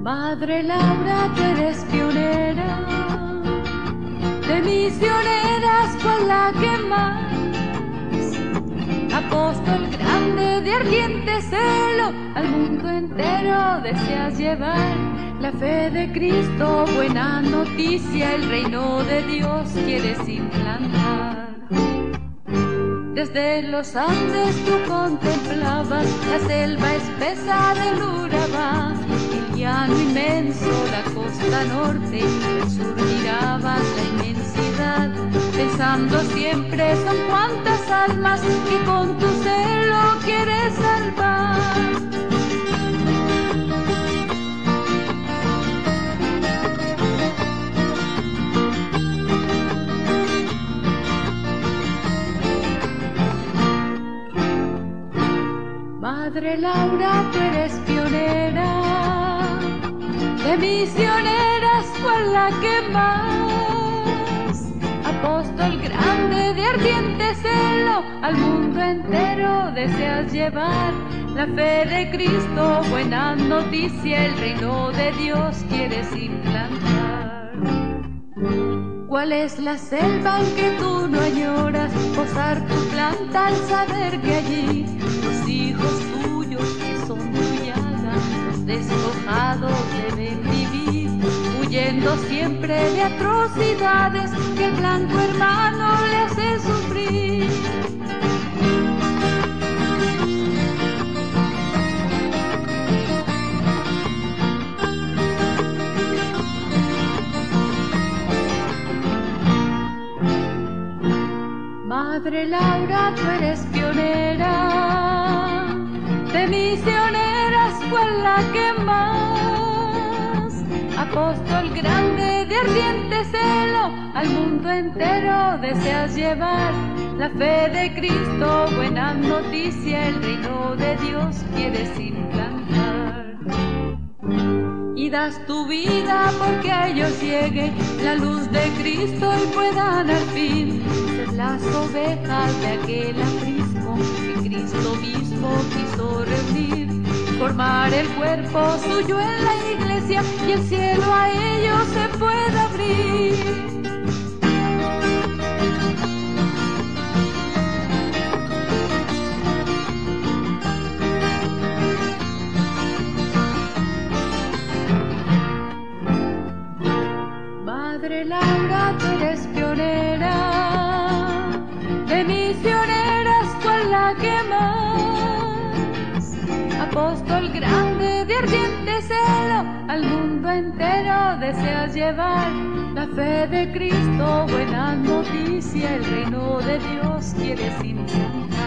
Madre Laura, tú eres pionera de misioneras con la que más. Apóstol grande de ardiente celo, al mundo entero deseas llevar la fe de Cristo, buena noticia, el reino de Dios quieres implantar. Desde los Andes tú contemplabas la selva espesa del Urabá, llano inmenso, la costa norte el sur la inmensidad, pensando siempre son cuantas almas que con tu celo quieres salvar. Madre Laura, tú eres pionera de misioneras con la que más. Apóstol grande de ardiente celo, al mundo entero deseas llevar la fe de Cristo, buena noticia, el reino de Dios quieres implantar. ¿Cuál es la selva en que tú no añoras posar tu planta al saber que allí los hijos tuyos que son tu llaga, los siempre de atrocidades que el blanco hermano le hace sufrir? Madre Laura, tú eres pionera de misioneras con la que grande de ardiente celo, al mundo entero deseas llevar la fe de Cristo, buena noticia, el reino de Dios quieres implantar. Y das tu vida porque a ellos llegue la luz de Cristo y puedan al fin ser las ovejas de aquel formar el cuerpo suyo en la iglesia y el cielo a ellos se pueda abrir. Apóstol grande de ardiente celo, al mundo entero deseas llevar la fe de Cristo, buena noticia, el reino de Dios quieres implantar.